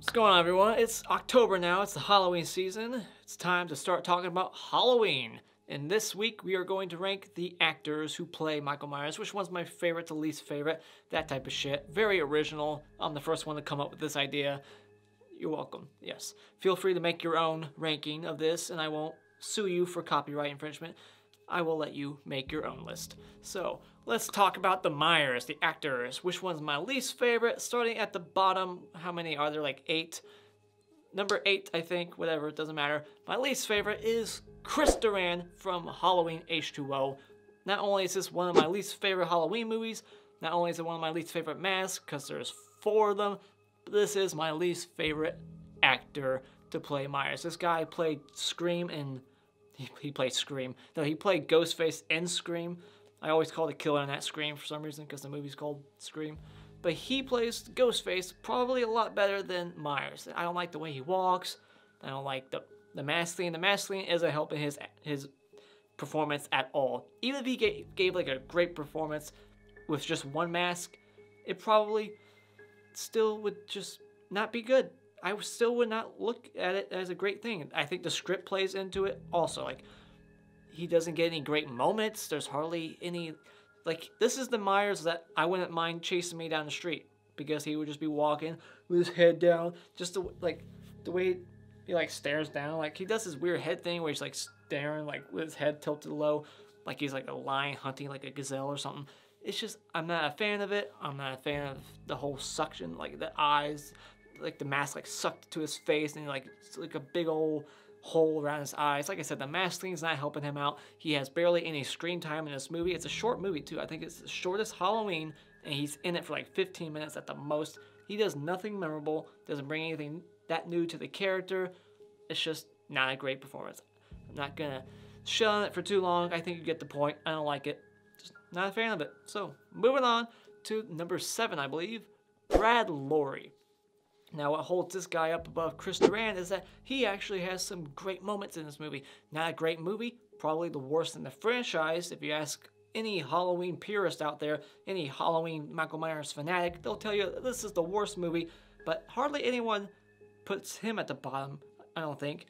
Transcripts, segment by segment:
What's going on, everyone? It's October now. It's the Halloween season. It's time to start talking about Halloween. And this week, we are going to rank the actors who play Michael Myers. Which one's my favorite to least favorite? That type of shit. Very original. I'm the first one to come up with this idea. You're welcome. Yes. Feel free to make your own ranking of this, and I won't sue you for copyright infringement. I will let you make your own list. So, let's talk about the Myers, the actors. Which one's my least favorite? Starting at the bottom, how many are there? Like eight? Number eight, I think, whatever, it doesn't matter. My least favorite is Chris Durand from Halloween H2O. Not only is this one of my least favorite Halloween movies, not only is it one of my least favorite masks, because there's four of them, this is my least favorite actor to play Myers. This guy played Scream and he, he played Scream. No, he played Ghostface and Scream. I always call the killer in that Scream for some reason because the movie's called Scream. But he plays Ghostface probably a lot better than Myers. I don't like the way he walks. I don't like the the mask thing. The mask isn't helping his his performance at all. Even if he gave, gave like a great performance with just one mask, it probably still would just not be good. I still would not look at it as a great thing. I think the script plays into it also. Like, he doesn't get any great moments. There's hardly any. Like, this is the Myers that I wouldn't mind chasing me down the street because he would just be walking with his head down. Just the, like, the way he, like, stares down. Like, he does this weird head thing where he's, like, staring, like, with his head tilted low. Like, he's, like, a lion hunting, like, a gazelle or something. It's just, I'm not a fan of it. I'm not a fan of the whole suction, like, the eyes like the mask like sucked to his face and like like a big old hole around his eyes. Like I said, the mask thing's not helping him out. He has barely any screen time in this movie. It's a short movie too. I think it's the shortest Halloween and he's in it for like 15 minutes at the most. He does nothing memorable, doesn't bring anything that new to the character. It's just not a great performance. I'm not gonna shit on it for too long. I think you get the point. I don't like it. Just not a fan of it. So moving on to number seven, I believe, Brad Loree. Now, what holds this guy up above Chris Durand is that he actually has some great moments in this movie. Not a great movie, probably the worst in the franchise. If you ask any Halloween purist out there, any Halloween Michael Myers fanatic, they'll tell you this is the worst movie, but hardly anyone puts him at the bottom, I don't think.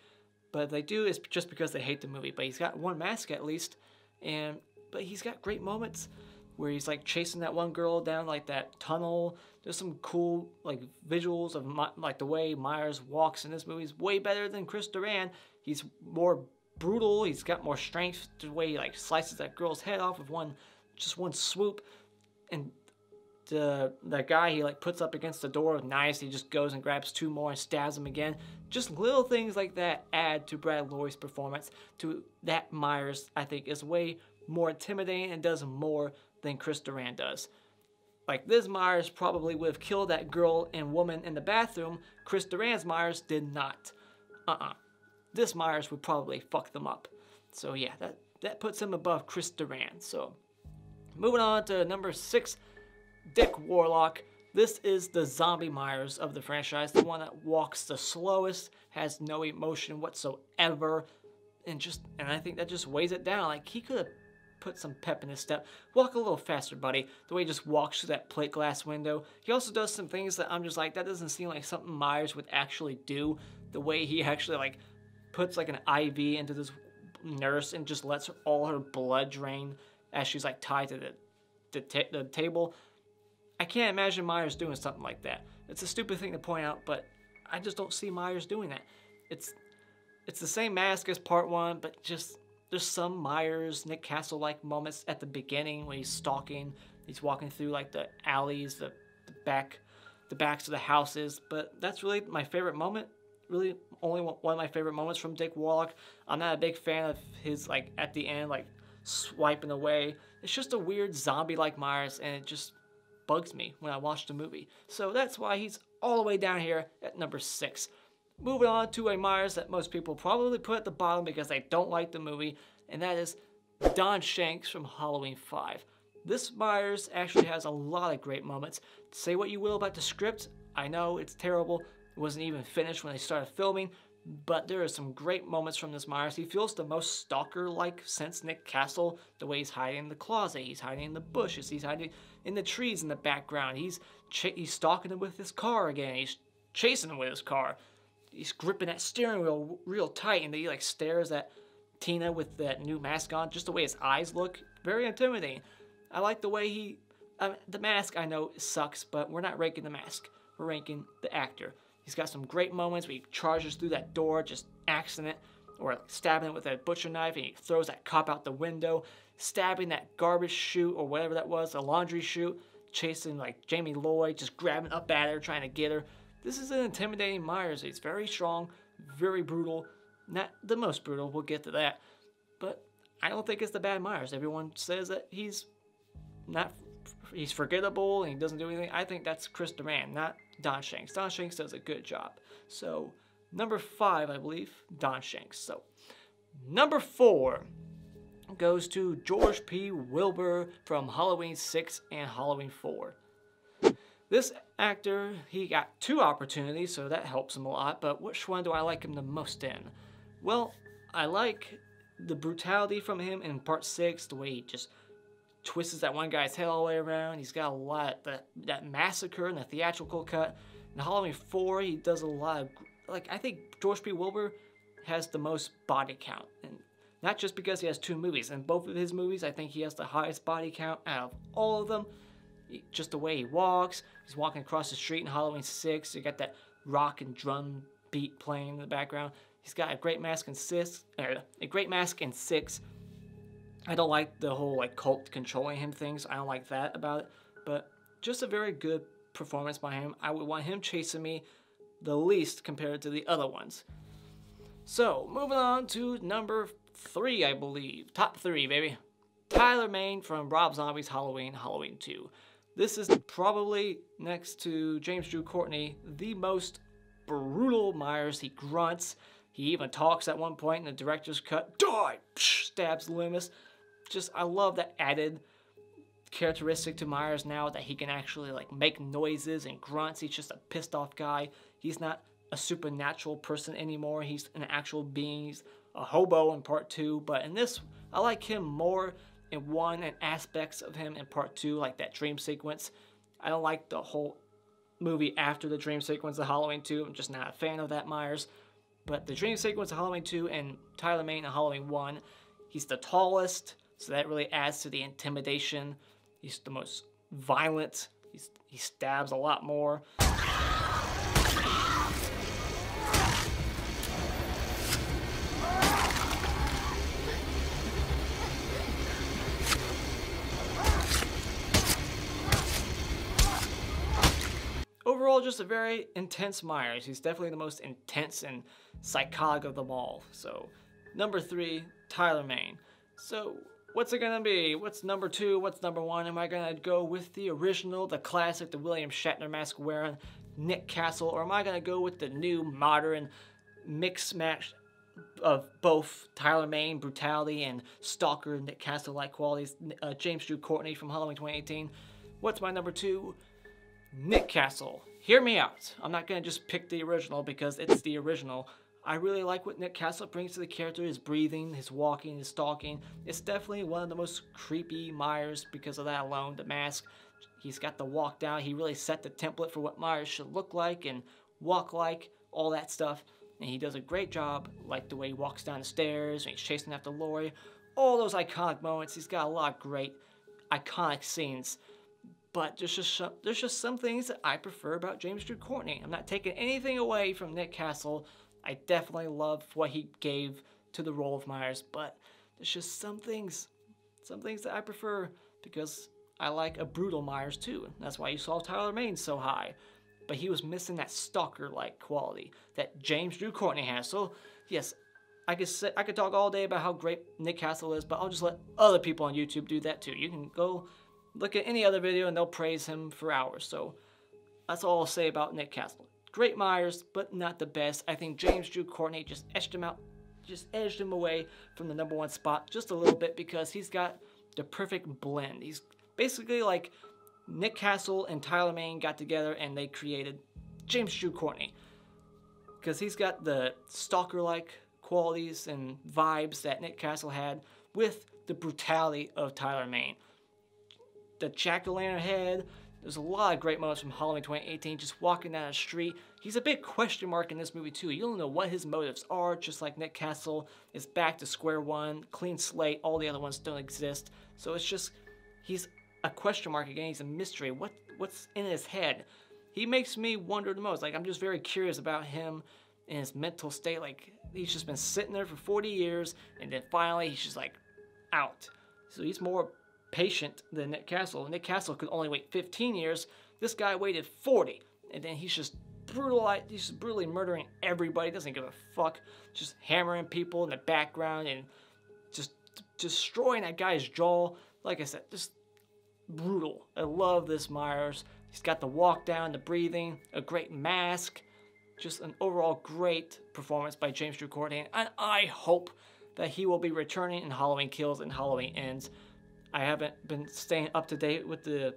But if they do, it's just because they hate the movie. But he's got one mask at least, and but he's got great moments where he's like chasing that one girl down like that tunnel. There's some cool like visuals of my, like the way Myers walks in this movie is way better than Chris Durand. He's more brutal. He's got more strength. The way he like slices that girl's head off with one just one swoop, and the the guy he like puts up against the door with knives. He just goes and grabs two more and stabs him again. Just little things like that add to Brad Loree's performance. To that Myers, I think, is way more intimidating and does more than Chris Durand does. Like this Myers probably would have killed that girl and woman in the bathroom. Chris Durand's Myers did not. Uh-uh. This Myers would probably fuck them up. So yeah, that, that puts him above Chris Durand. So moving on to number six, Dick Warlock. This is the zombie Myers of the franchise, the one that walks the slowest, has no emotion whatsoever, and just and I think that just weighs it down. Like he could have put some pep in his step. Walk a little faster, buddy. The way he just walks through that plate glass window. He also does some things that I'm just like, that doesn't seem like something Myers would actually do. The way he actually like puts like an IV into this nurse and just lets all her blood drain as she's like tied to the, the, the table. I can't imagine Myers doing something like that. It's a stupid thing to point out, but I just don't see Myers doing that. It's it's the same mask as part one, but just there's some Myers, Nick Castle like moments at the beginning when he's stalking. He's walking through like the alleys, the, the back, the backs of the houses. But that's really my favorite moment. Really, only one of my favorite moments from Dick Warlock. I'm not a big fan of his like at the end like swiping away. It's just a weird zombie-like Myers, and it just bugs me when I watch the movie. So that's why he's all the way down here at number six. Moving on to a Myers that most people probably put at the bottom because they don't like the movie, and that is Don Shanks from Halloween 5. This Myers actually has a lot of great moments. Say what you will about the script, I know it's terrible. It wasn't even finished when they started filming, but there are some great moments from this Myers. He feels the most stalker-like since Nick Castle, the way he's hiding in the closet, he's hiding in the bushes, he's hiding in the trees in the background. He's he's stalking him with his car again. He's chasing him with his car. He's gripping that steering wheel real tight, and he like stares at Tina with that new mask on. Just the way his eyes look, very intimidating. I like the way he. The mask I know sucks, but we're not ranking the mask. We're ranking the actor. He's got some great moments where he charges through that door, just accident, or stabbing it with a butcher knife, and he throws that cop out the window, stabbing that garbage chute or whatever that was, a laundry chute, chasing like Jamie Lloyd, just grabbing up at her, trying to get her. This is an intimidating Myers. He's very strong, very brutal. Not the most brutal, we'll get to that. But I don't think it's the bad Myers. Everyone says that he's not he's forgettable and he doesn't do anything. I think that's Chris Durand, not Don Shanks. Don Shanks does a good job. So number five, I believe, Don Shanks. So number four goes to George P. Wilbur from Halloween 6 and Halloween 4. This actor, he got two opportunities, so that helps him a lot, but which one do I like him the most in? Well, I like the brutality from him in part 6, the way he just twists that one guy's head all the way around. He's got a lot that that massacre and the theatrical cut. In Halloween 4, he does a lot of like I think George P. Wilbur has the most body count, and not just because he has two movies. In both of his movies, I think he has the highest body count out of all of them. Just the way he walks, he's walking across the street in Halloween 6. You got that rock and drum beat playing in the background. He's got a great mask in six, uh, a great mask in six. I don't like the whole like cult controlling him things. I don't like that about it. But just a very good performance by him. I would want him chasing me the least compared to the other ones. So, moving on to number three, I believe. Top three, baby. Tyler Mane from Rob Zombie's Halloween, Halloween 2. This is probably, next to James Drew Courtney, the most brutal Myers. He grunts. He even talks at one point in the director's cut. Die! Stabs Loomis. Just, I love that added characteristic to Myers now that he can actually like make noises and grunts. He's just a pissed off guy. He's not a supernatural person anymore. He's an actual being. He's a hobo in part two. But in this, I like him more in one and aspects of him in part two, like that dream sequence. I don't like the whole movie after the dream sequence of Halloween 2. I'm just not a fan of that Myers. But the dream sequence of Halloween 2 and Tyler Mane in Halloween 1, he's the tallest, so that really adds to the intimidation. He's the most violent. He's, he stabs a lot more. Overall just a very intense Myers. He's definitely the most intense and psychotic of them all. So, number three, Tyler Mane. So, what's it gonna be? What's number two? What's number one? Am I gonna go with the original, the classic, the William Shatner mask wearing Nick Castle, or am I gonna go with the new modern mix match of both Tyler Mane brutality and stalker Nick Castle like qualities? Uh, James Drew Courtney from Halloween 2018. What's my number two? Nick Castle. Hear me out. I'm not going to just pick the original because it's the original. I really like what Nick Castle brings to the character, his breathing, his walking, his stalking. It's definitely one of the most creepy Myers because of that alone, the mask. He's got the walk down. He really set the template for what Myers should look like and walk like, all that stuff. And he does a great job, like the way he walks down the stairs and he's chasing after Laurie. All those iconic moments. He's got a lot of great iconic scenes. But there's just some, there's just some things that I prefer about James Drew Courtney. I'm not taking anything away from Nick Castle. I definitely love what he gave to the role of Myers, but there's just some things, some things that I prefer because I like a brutal Myers too. That's why you saw Tyler Mane so high. But he was missing that stalker-like quality that James Drew Courtney has. So yes, I could say, I could talk all day about how great Nick Castle is, but I'll just let other people on YouTube do that too. You can go look at any other video and they'll praise him for hours. So that's all I'll say about Nick Castle. Great Myers, but not the best. I think James Drew Courtney just edged him out, just edged him away from the number one spot just a little bit because he's got the perfect blend. He's basically like Nick Castle and Tyler Mane got together and they created James Drew Courtney. Because he's got the stalker-like qualities and vibes that Nick Castle had with the brutality of Tyler Mane the jack-o'-lantern head, There's a lot of great moments from Halloween 2018, just walking down the street. He's a big question mark in this movie too. You don't know what his motives are, just like Nick Castle is back to square one, clean slate, all the other ones don't exist. So it's just, he's a question mark again, he's a mystery. What What's in his head? He makes me wonder the most. Like, I'm just very curious about him and his mental state. Like, he's just been sitting there for 40 years, and then finally he's just like out. So he's more patient than Nick Castle. Nick Castle could only wait 15 years. This guy waited 40, and then he's just brutal. He's just brutally murdering everybody. Doesn't give a fuck. Just hammering people in the background and just destroying that guy's jaw. Like I said, just brutal. I love this Myers. He's got the walk down, the breathing, a great mask. Just an overall great performance by James Drew. And I hope that he will be returning in Halloween Kills and Halloween Ends. I haven't been staying up to date with the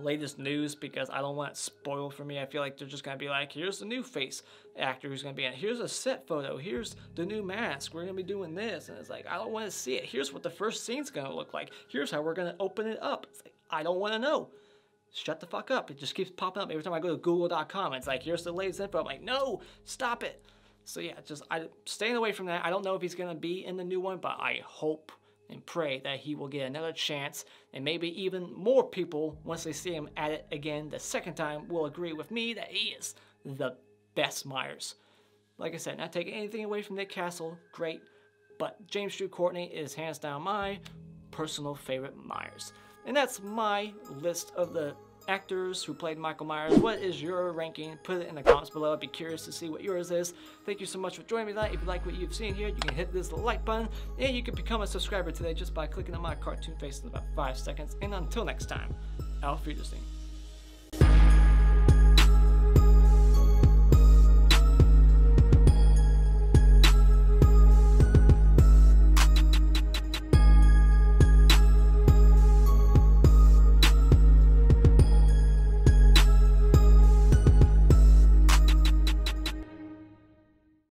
latest news because I don't want it spoiled for me. I feel like they're just gonna be like, here's the new face actor who's gonna be in it. Here's a set photo. Here's the new mask. We're gonna be doing this, and it's like I don't want to see it. Here's what the first scene's gonna look like. Here's how we're gonna open it up. It's like I don't want to know. Shut the fuck up. It just keeps popping up every time I go to Google.com. It's like here's the latest info. I'm like, no, stop it. So yeah, just I staying away from that. I don't know if he's gonna be in the new one, but I hope and pray that he will get another chance and maybe even more people once they see him at it again the second time will agree with me that he is the best Myers. Like I said, not taking anything away from Nick Castle, great, but James Drew Courtney is hands down my personal favorite Myers. And that's my list of the actors who played Michael Myers. What is your ranking? Put it in the comments below. I'd be curious to see what yours is. Thank you so much for joining me tonight. If you like what you've seen here, you can hit this like button and you can become a subscriber today just by clicking on my cartoon face in about 5 seconds. And until next time, Auf Wiedersehen.